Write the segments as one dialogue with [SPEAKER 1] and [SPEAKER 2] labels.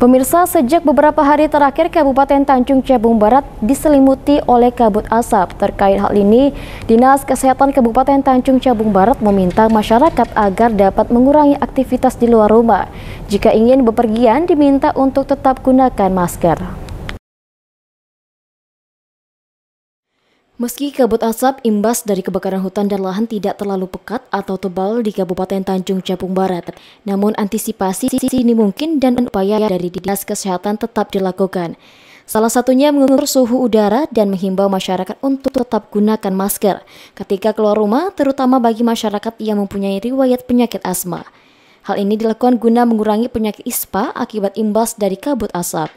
[SPEAKER 1] Pemirsa, sejak beberapa hari terakhir Kabupaten Tanjung Jabung Barat diselimuti oleh kabut asap. Terkait hal ini, Dinas Kesehatan Kabupaten Tanjung Jabung Barat meminta masyarakat agar dapat mengurangi aktivitas di luar rumah. Jika ingin bepergian, diminta untuk tetap gunakan masker. Meski kabut asap imbas dari kebakaran hutan dan lahan tidak terlalu pekat atau tebal di Kabupaten Tanjung Jabung Barat, namun antisipasi ini mungkin dan upaya dari Dinas Kesehatan tetap dilakukan. Salah satunya mengukur suhu udara dan menghimbau masyarakat untuk tetap gunakan masker ketika keluar rumah, terutama bagi masyarakat yang mempunyai riwayat penyakit asma. Hal ini dilakukan guna mengurangi penyakit ISPA akibat imbas dari kabut asap.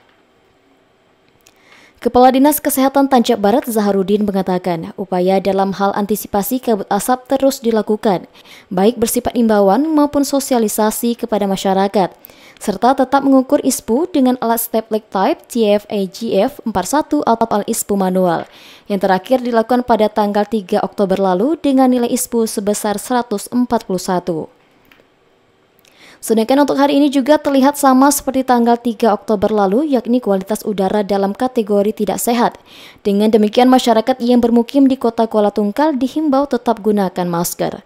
[SPEAKER 1] Kepala Dinas Kesehatan Tanjab Barat Zaharudin mengatakan upaya dalam hal antisipasi kabut asap terus dilakukan, baik bersifat imbauan maupun sosialisasi kepada masyarakat, serta tetap mengukur ISPU dengan alat step leg type TFAGF 41 atau alat ISPU manual, yang terakhir dilakukan pada tanggal 3 Oktober lalu dengan nilai ISPU sebesar 141. Sedangkan untuk hari ini juga terlihat sama seperti tanggal 3 Oktober lalu, yakni kualitas udara dalam kategori tidak sehat. Dengan demikian, masyarakat yang bermukim di kota Kuala Tungkal dihimbau tetap gunakan masker.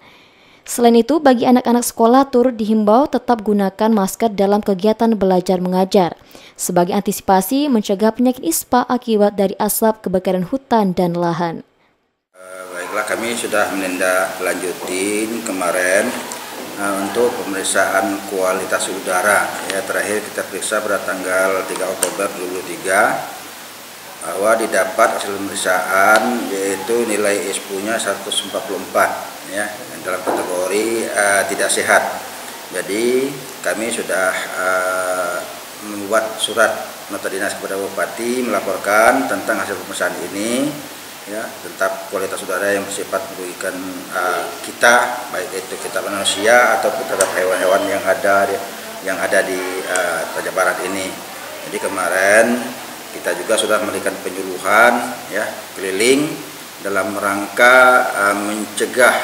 [SPEAKER 1] Selain itu, bagi anak-anak sekolah turut dihimbau tetap gunakan masker dalam kegiatan belajar mengajar, sebagai antisipasi mencegah penyakit ISPA akibat dari asap kebakaran hutan dan lahan.
[SPEAKER 2] Uh, baiklah, kami sudah menindaklanjutin kemarin untuk pemeriksaan kualitas udara. Ya terakhir kita periksa pada tanggal 3 Oktober 2023 bahwa didapat hasil pemeriksaan yaitu nilai ISPU-nya 144 ya dalam kategori uh, tidak sehat. Jadi kami sudah uh, membuat surat nota dinas kepada Bupati melaporkan tentang hasil pemeriksaan ini ya tetap kualitas udara yang bersifat merugikan uh, kita baik itu kita manusia ataupun terhadap hewan-hewan yang ada yang ada di uh, Barat ini. Jadi kemarin kita juga sudah memberikan penyuluhan ya keliling dalam rangka uh, mencegah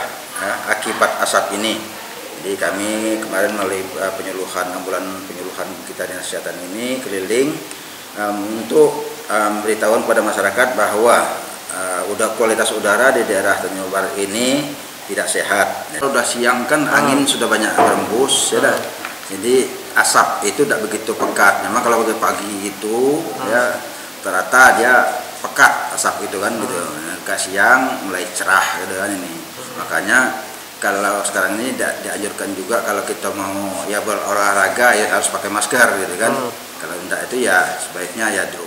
[SPEAKER 2] uh, akibat asap ini. Jadi kami kemarin melalui uh, penyuluhan ambulan penyuluhan kita di kesehatan ini keliling um, untuk um, beritahuan kepada masyarakat bahwa uh, udah kualitas udara di daerah Tanjung Barat ini tidak sehat. Sudah siang kan hmm. angin sudah banyak berembus, ya dah. Jadi asap itu tidak begitu pekat. Memang kalau pagi pagi itu hmm. ya rata dia pekat asap itu kan gitu. Nah, ke siang mulai cerah gitu kan ini. Makanya kalau sekarang ini tidak dianjurkan juga kalau kita mau ya berolahraga ya harus pakai masker gitu kan. Hmm. Kalau tidak itu ya sebaiknya ya di.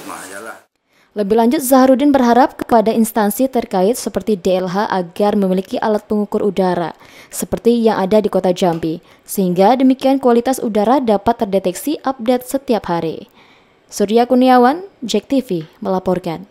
[SPEAKER 1] Lebih lanjut, Zaharudin berharap kepada instansi terkait seperti DLH agar memiliki alat pengukur udara, seperti yang ada di kota Jambi, sehingga demikian kualitas udara dapat terdeteksi update setiap hari. Surya Kuniawan, Jack TV, melaporkan.